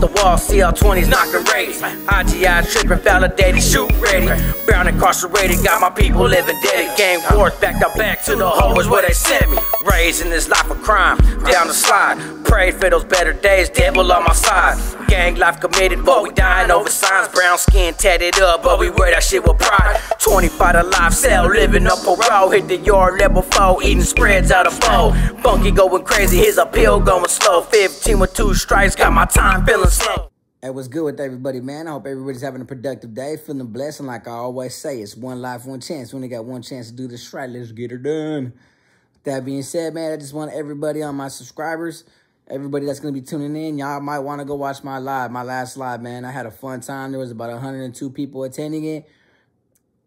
the wall, CL20s knocking rates. IGI tripping, validated, shoot ready. Brown incarcerated, got my people living dead. Gang wars back up back to the hoes where they sent me. Raised in this life of crime, down the slide. Pray for those better days, devil on my side. Gang life committed, but we dying over signs. Brown skin tatted up, but we wear that shit with pride. 25 to life cell, living up a row. Hit the yard level 4, eating spreads out of bowl. Bunky going crazy, his appeal going slow. 15 with two strikes, got my time feeling slow. Hey, what's good with everybody, man? I hope everybody's having a productive day, feeling blessed. And like I always say, it's one life, one chance. We only got one chance to do this right. Let's get it done. That being said, man, I just want everybody on my subscribers, everybody that's going to be tuning in, y'all might want to go watch my live, my last live, man. I had a fun time. There was about 102 people attending it,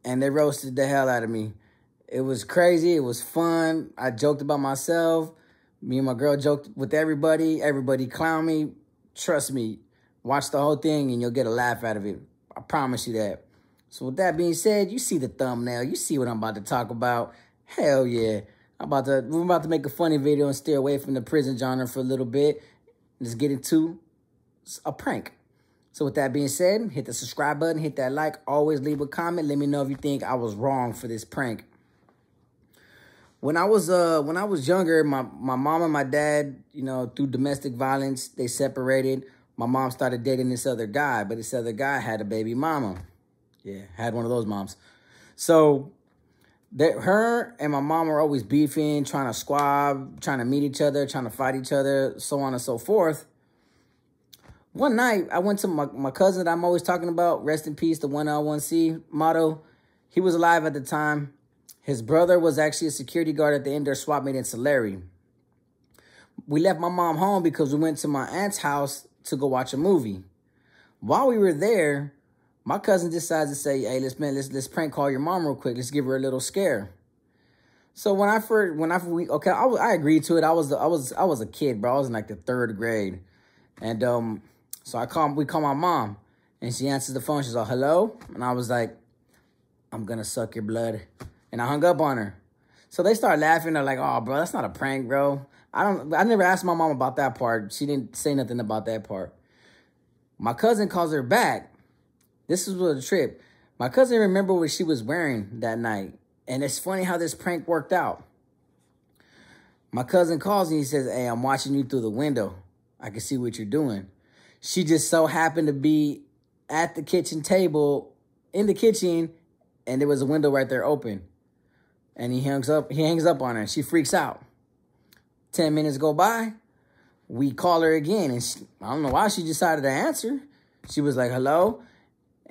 and they roasted the hell out of me. It was crazy. It was fun. I joked about myself. Me and my girl joked with everybody. Everybody clown me. Trust me, watch the whole thing and you'll get a laugh out of it. I promise you that. So with that being said, you see the thumbnail. You see what I'm about to talk about. Hell yeah. I'm about to, we're about to make a funny video and steer away from the prison genre for a little bit. Let's get into a prank. So with that being said, hit the subscribe button, hit that like, always leave a comment. Let me know if you think I was wrong for this prank. When I was uh when I was younger, my, my mom and my dad, you know, through domestic violence, they separated. My mom started dating this other guy, but this other guy had a baby mama. Yeah, had one of those moms. So that her and my mom were always beefing, trying to squab, trying to meet each other, trying to fight each other, so on and so forth. One night, I went to my, my cousin that I'm always talking about, rest in peace, the 1L1C motto. He was alive at the time. His brother was actually a security guard at the indoor swap meet in Tulare. We left my mom home because we went to my aunt's house to go watch a movie. While we were there, my cousin decides to say, "Hey, let's man, let's let's prank call your mom real quick. Let's give her a little scare." So when I first, when I okay, I, I agreed to it. I was I was I was a kid, bro. I was in like the third grade, and um, so I call we call my mom, and she answers the phone. She's like, "Hello," and I was like, "I'm gonna suck your blood." and I hung up on her. So they start laughing. They're like, "Oh, bro, that's not a prank, bro." I don't. I never asked my mom about that part. She didn't say nothing about that part. My cousin calls her back. This is what a trip. My cousin remember what she was wearing that night, and it's funny how this prank worked out. My cousin calls and he says, "Hey, I'm watching you through the window. I can see what you're doing." She just so happened to be at the kitchen table in the kitchen, and there was a window right there open and he hangs up he hangs up on her she freaks out 10 minutes go by we call her again and she, i don't know why she decided to answer she was like hello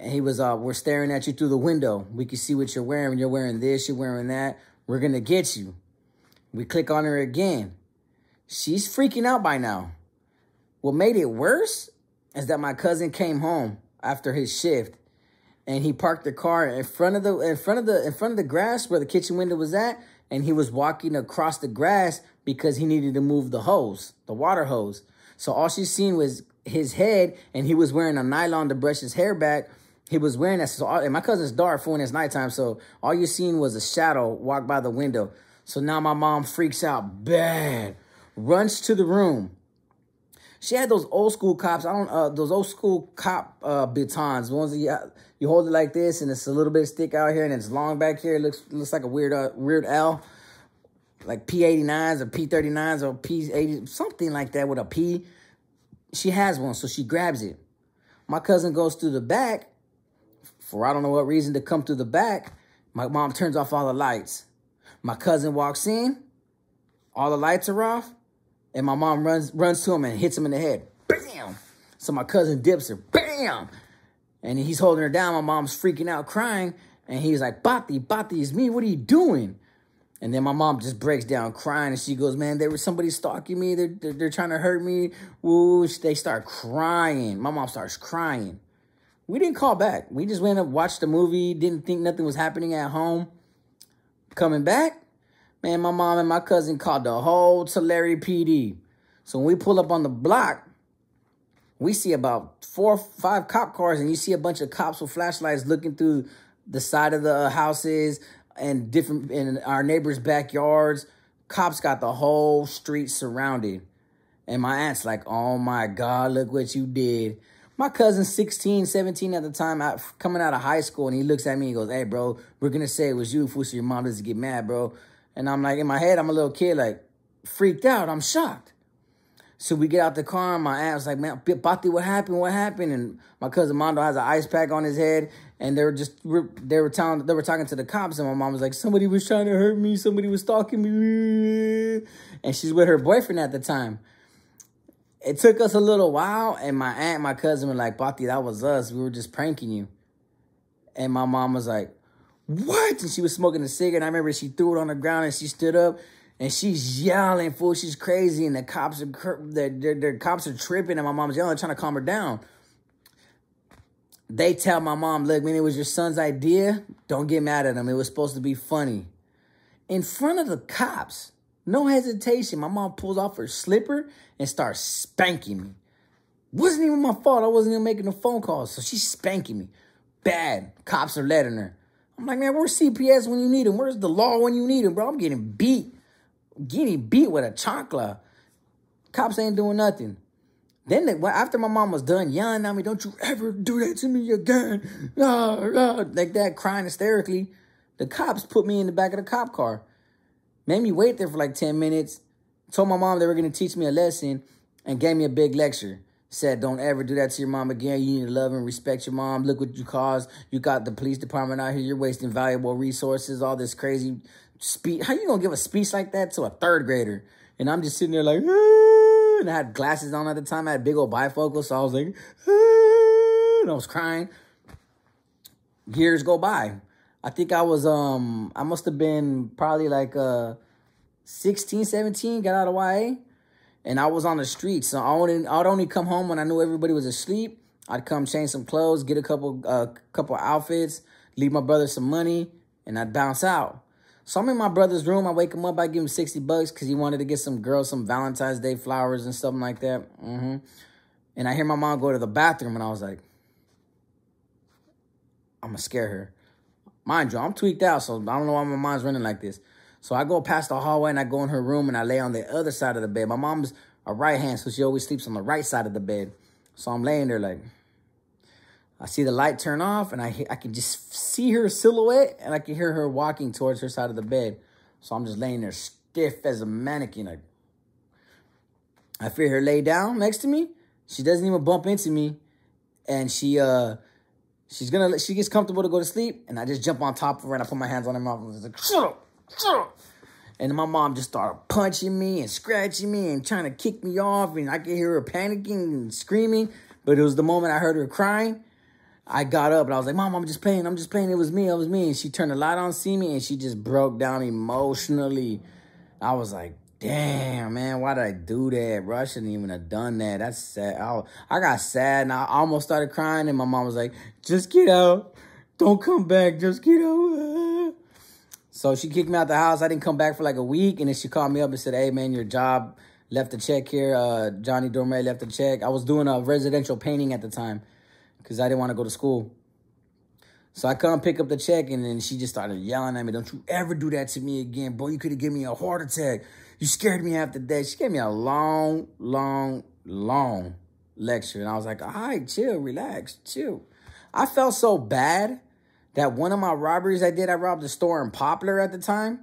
and he was uh we're staring at you through the window. We can see what you're wearing. You're wearing this you're wearing that. We're gonna get you. We click on her again. She's freaking out by now. What made it worse is that my cousin came home after his shift and he parked the car in front of the in front of the in front of the grass where the kitchen window was at and he was walking across the grass because he needed to move the hose the water hose. So all she seen was his head and he was wearing a nylon to brush his hair back he was wearing that so all, and my cousin's dark for when it's nighttime so all you seen was a shadow walk by the window so now my mom freaks out bad runs to the room she had those old school cops. I don't uh those old school cop uh batons, the ones that you, you hold it like this and it's a little bit stick out here and it's long back here. It looks looks like a weird uh, weird L. Like P89s or P39s or P80, something like that with a P. She has one, so she grabs it. My cousin goes through the back for I don't know what reason to come through the back. My mom turns off all the lights. My cousin walks in, all the lights are off. And my mom runs runs to him and hits him in the head. Bam! So my cousin dips her. Bam! And he's holding her down. My mom's freaking out, crying. And he's like, Bati, Bati, it's me. What are you doing? And then my mom just breaks down crying. And she goes, man, there was somebody stalking me. They're, they're, they're trying to hurt me. Woo! They start crying. My mom starts crying. We didn't call back. We just went up, watched the movie, didn't think nothing was happening at home. Coming back, Man, my mom and my cousin called the whole Tulare PD. So when we pull up on the block, we see about four or five cop cars, and you see a bunch of cops with flashlights looking through the side of the uh, houses and different in our neighbors' backyards. Cops got the whole street surrounded. And my aunt's like, oh my God, look what you did. My cousin's 16, 17 at the time, out, coming out of high school, and he looks at me and goes, hey, bro, we're going to say it was you, fool, so your mom doesn't get mad, bro. And I'm like, in my head, I'm a little kid, like, freaked out. I'm shocked. So we get out the car, and my aunt was like, man, Bati, what happened? What happened? And my cousin Mondo has an ice pack on his head, and they were just, they were telling, they were talking to the cops, and my mom was like, somebody was trying to hurt me, somebody was stalking me. And she's with her boyfriend at the time it took us a little while, and my aunt my cousin were like, Bati, that was us. We were just pranking you. And my mom was like, what? And she was smoking a cigarette. And I remember she threw it on the ground and she stood up and she's yelling, fool, she's crazy. And the cops are, the cops are tripping and my mom's yelling, trying to calm her down. They tell my mom, look, man, it was your son's idea. Don't get mad at him. It was supposed to be funny. In front of the cops. No hesitation. My mom pulls off her slipper and starts spanking me. Wasn't even my fault. I wasn't even making a phone call. So she's spanking me. Bad. Cops are letting her. I'm like, man, where's CPS when you need him? Where's the law when you need him, bro? I'm getting beat. I'm getting beat with a chancla. Cops ain't doing nothing. Then they, after my mom was done yelling at me, don't you ever do that to me again. Ah, ah, like that, crying hysterically. The cops put me in the back of the cop car. Made me wait there for like 10 minutes. Told my mom they were going to teach me a lesson and gave me a big lecture. Said, don't ever do that to your mom again. You need to love and respect your mom. Look what you caused. You got the police department out here. You're wasting valuable resources, all this crazy speech. How you going to give a speech like that to a third grader? And I'm just sitting there like, ah, and I had glasses on at the time. I had big old bifocals, so I was like, ah, and I was crying. Years go by. I think I was, um, I must have been probably like uh, 16, 17, got out of YA. And I was on the streets. So I only, I'd only come home when I knew everybody was asleep. I'd come change some clothes, get a couple, uh, couple outfits, leave my brother some money, and I'd bounce out. So I'm in my brother's room. I wake him up. I give him 60 bucks because he wanted to get some girls some Valentine's Day flowers and something like that. Mm -hmm. And I hear my mom go to the bathroom, and I was like, I'm going to scare her. Mind you, I'm tweaked out, so I don't know why my mind's running like this. So I go past the hallway and I go in her room and I lay on the other side of the bed. My mom's a right hand, so she always sleeps on the right side of the bed. So I'm laying there like, I see the light turn off and I I can just see her silhouette and I can hear her walking towards her side of the bed. So I'm just laying there stiff as a mannequin. Like, I feel her lay down next to me. She doesn't even bump into me. And she uh She's gonna, she gets comfortable to go to sleep, and I just jump on top of her and I put my hands on her mouth and like, shut up, shut up. And my mom just started punching me and scratching me and trying to kick me off, and I could hear her panicking and screaming. But it was the moment I heard her crying. I got up and I was like, Mom, I'm just playing. I'm just playing. It was me. It was me. And she turned the light on, see me, and she just broke down emotionally. I was like, damn, man, why did I do that, bro? I shouldn't even have done that. That's sad. I, I got sad and I almost started crying. And my mom was like, just get out. Don't come back. Just get out. So she kicked me out the house. I didn't come back for like a week. And then she called me up and said, hey, man, your job left a check here. Uh, Johnny Dorme left a check. I was doing a residential painting at the time because I didn't want to go to school. So I come pick up the check, and then she just started yelling at me, don't you ever do that to me again, bro. You could have given me a heart attack. You scared me half the day. She gave me a long, long, long lecture. And I was like, all right, chill, relax, chill. I felt so bad that one of my robberies I did, I robbed a store in Poplar at the time.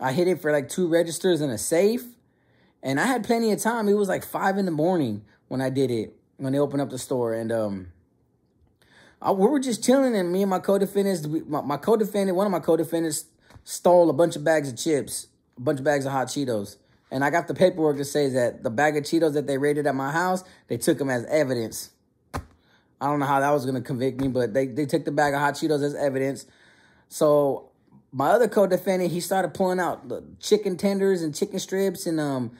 I hit it for like two registers and a safe. And I had plenty of time. It was like five in the morning when I did it, when they opened up the store. And um, I, we were just chilling, and me and my co-defendants, my, my co-defendant, one of my co-defendants stole a bunch of bags of chips bunch of bags of hot Cheetos. And I got the paperwork that says that the bag of Cheetos that they raided at my house, they took them as evidence. I don't know how that was going to convict me, but they, they took the bag of hot Cheetos as evidence. So my other co-defendant, he started pulling out the chicken tenders and chicken strips and um,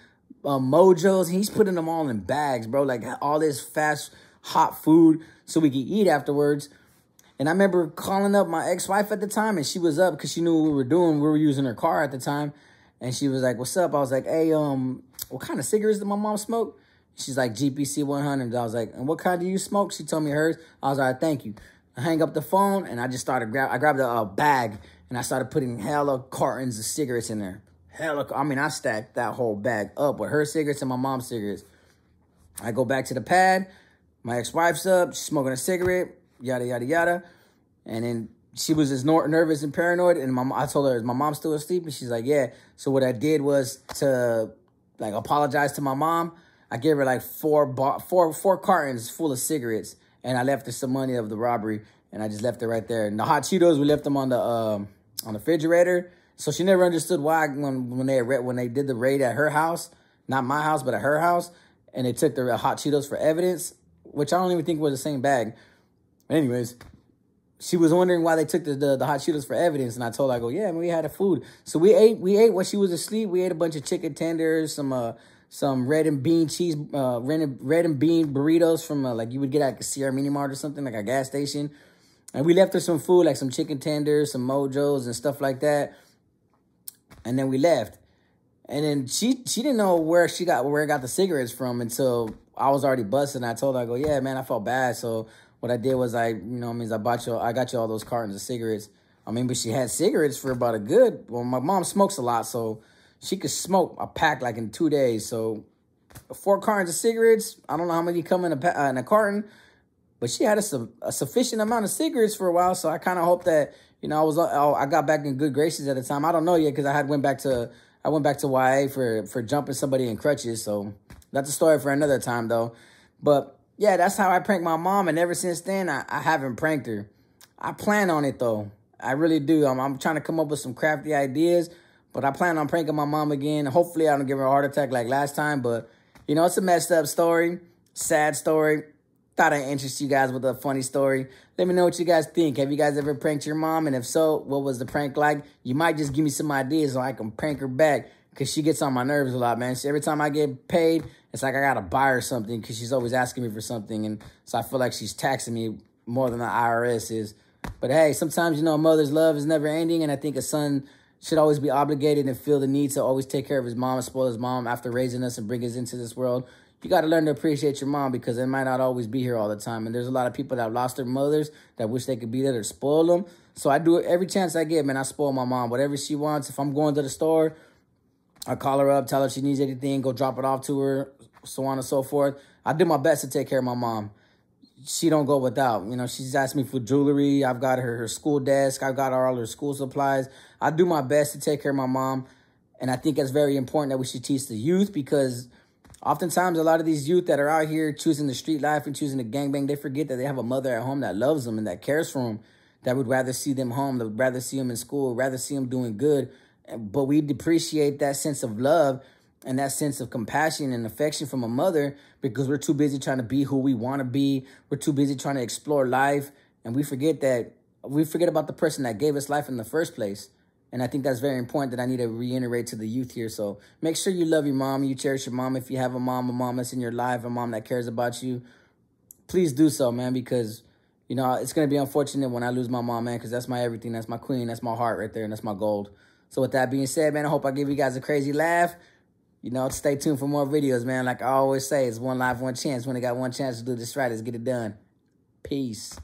um mojos. He's putting them all in bags, bro. Like all this fast, hot food so we could eat afterwards. And I remember calling up my ex-wife at the time, and she was up because she knew what we were doing. We were using her car at the time. And she was like, what's up? I was like, hey, um, what kind of cigarettes did my mom smoke? She's like, GPC 100. I was like, and what kind do you smoke? She told me hers. I was like, thank you. I hang up the phone and I just started grab. I grabbed a uh, bag and I started putting hella cartons of cigarettes in there. Hella, I mean, I stacked that whole bag up with her cigarettes and my mom's cigarettes. I go back to the pad. My ex-wife's up, she's smoking a cigarette, yada, yada, yada. And then she was just nervous and paranoid. And my, I told her, is my mom still asleep? And she's like, yeah. So what I did was to like apologize to my mom. I gave her like four, four, four cartons full of cigarettes. And I left her some money of the robbery. And I just left it right there. And the hot Cheetos, we left them on the um, on the refrigerator. So she never understood why when when they when they did the raid at her house, not my house, but at her house, and they took the hot Cheetos for evidence, which I don't even think was the same bag. Anyways, she was wondering why they took the, the, the, hot Cheetos for evidence, and I told her, I go, yeah, we had a food. So we ate, we ate while she was asleep. We ate a bunch of chicken tenders, some uh, some red and bean cheese, uh, red and, red and bean burritos from uh, like you would get at a Sierra Mini Mart or something, like a gas station. And we left her some food, like some chicken tenders, some mojos and stuff like that. And then we left. And then she she didn't know where she got where I got the cigarettes from until I was already busting. And I told her, I go, yeah, man, I felt bad. So what I did was I, you know, means I bought you, I got you all those cartons of cigarettes. I mean, but she had cigarettes for about a good. Well, my mom smokes a lot, so she could smoke a pack like in two days. So four cartons of cigarettes. I don't know how many come in a uh, in a carton, but she had a, a sufficient amount of cigarettes for a while. So I kind of hope that you know I was I got back in good graces at the time. I don't know yet because I had went back to I went back to YA for for jumping somebody in crutches. So that's a story for another time though. But yeah, that's how I pranked my mom. And ever since then, I, I haven't pranked her. I plan on it, though. I really do. I'm, I'm trying to come up with some crafty ideas. But I plan on pranking my mom again. Hopefully, I don't give her a heart attack like last time. But, you know, it's a messed up story. Sad story. Thought I'd interest you guys with a funny story. Let me know what you guys think. Have you guys ever pranked your mom? And if so, what was the prank like? You might just give me some ideas so I can prank her back because she gets on my nerves a lot, man. Every time I get paid, it's like I got to buy her something because she's always asking me for something. And so I feel like she's taxing me more than the IRS is. But hey, sometimes, you know, a mother's love is never ending. And I think a son should always be obligated and feel the need to always take care of his mom and spoil his mom after raising us and bring us into this world. You got to learn to appreciate your mom because they might not always be here all the time. And there's a lot of people that lost their mothers that wish they could be there to spoil them. So I do it every chance I get, man. I spoil my mom. Whatever she wants. If I'm going to the store I call her up, tell her she needs anything, go drop it off to her, so on and so forth. I do my best to take care of my mom. She don't go without. You know, she's asked me for jewelry. I've got her her school desk. I've got her all her school supplies. I do my best to take care of my mom. And I think it's very important that we should teach the youth because oftentimes a lot of these youth that are out here choosing the street life and choosing the gangbang, they forget that they have a mother at home that loves them and that cares for them, that would rather see them home, that would rather see them in school, rather see them doing good but we depreciate that sense of love and that sense of compassion and affection from a mother because we're too busy trying to be who we want to be. We're too busy trying to explore life. And we forget that we forget about the person that gave us life in the first place. And I think that's very important that I need to reiterate to the youth here. So make sure you love your mom, you cherish your mom. If you have a mom, a mom that's in your life, a mom that cares about you, please do so, man, because, you know, it's going to be unfortunate when I lose my mom, man, because that's my everything. That's my queen. That's my heart right there. And that's my gold. So with that being said, man, I hope I give you guys a crazy laugh. You know, stay tuned for more videos, man. Like I always say, it's one life, one chance. When they got one chance to do this right, let's get it done. Peace.